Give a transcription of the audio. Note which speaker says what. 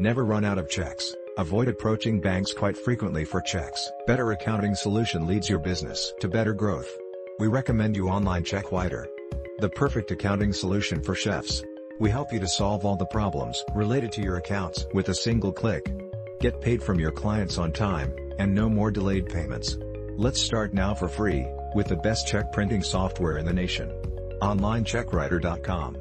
Speaker 1: Never run out of checks. Avoid approaching banks quite frequently for checks. Better Accounting Solution leads your business to better growth. We recommend you online Check Writer, The perfect accounting solution for chefs. We help you to solve all the problems related to your accounts with a single click. Get paid from your clients on time, and no more delayed payments. Let's start now for free, with the best check printing software in the nation. OnlineCheckWriter.com